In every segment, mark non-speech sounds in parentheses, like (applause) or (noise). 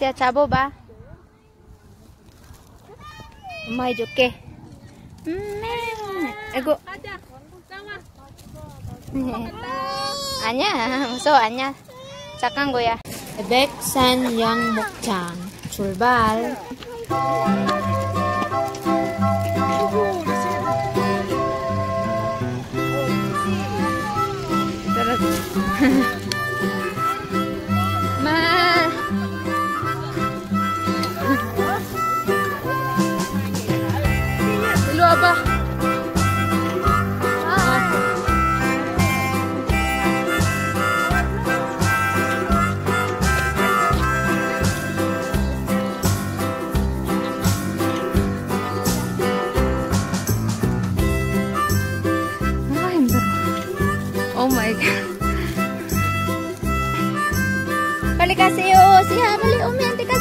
si chabo ba? Umay joke. Mm, ego. Iya. Anya, so anya. Cakang go ya. Ebek San Yang Mukchang. Culbal. Terus. (laughs) Balik kasih yuk siap balik umyan tika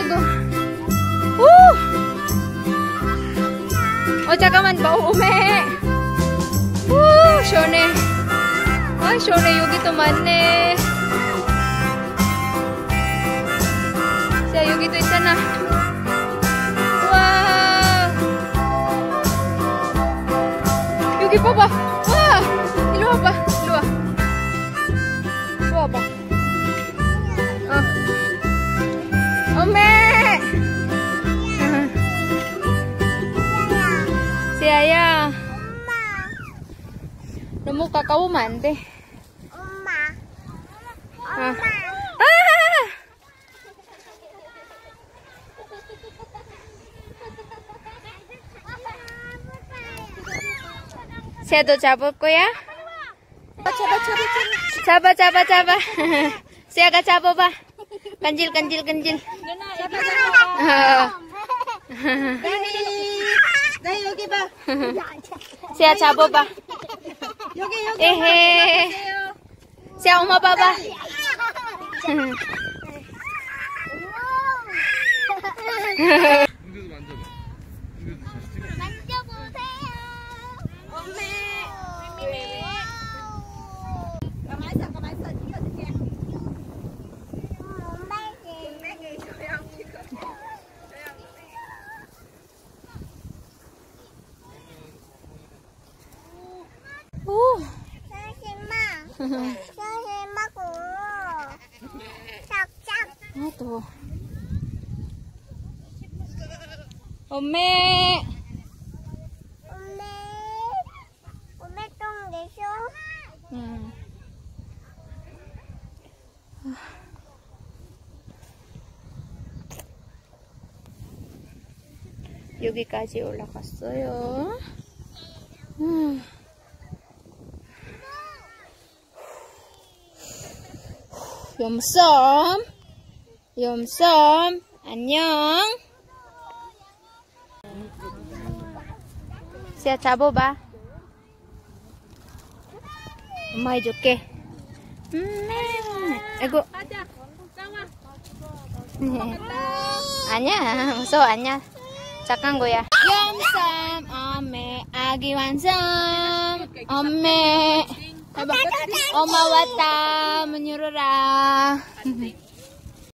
algo. ¡Uh! Ocha oh, kaman pa uume. ¡Uh! Shone. Ay, shone yogi to manne. Sa yogi to isa na. Si Ayah. Oma. Nemu kakak mandi teh. Oma. Ah. ah. (laughs) Saya tuh cabut kok ya. Coba coba coba. Saya agak cabut pak. kencil kencil kencil Coba. 네 여기 봐. (laughs) 새야 잡아봐 여기 여기. 에헤 새야 엄마 봐봐 (laughs) (laughs) 만져봐. 만져보세요. 엄매. 미미미. 가만 있어 가만 있어 찍어줄게. 엄매기. 조용 찍어. 오 조심하고. 짝짝. 아 더워 엄매 엄매. 엄매 똥 내쇼. 음. 여기까지 올라갔어요. 음. 염섬, 염섬, 안녕. 새야 잡아봐. 엄마 해줄게. 음, 아이고. (laughs) 아니야, 무서워, 아니야. 잠깐 거야. 염삼, 엄매, 아기 완성. 엄매. Oma Wata menyuruh (laughs)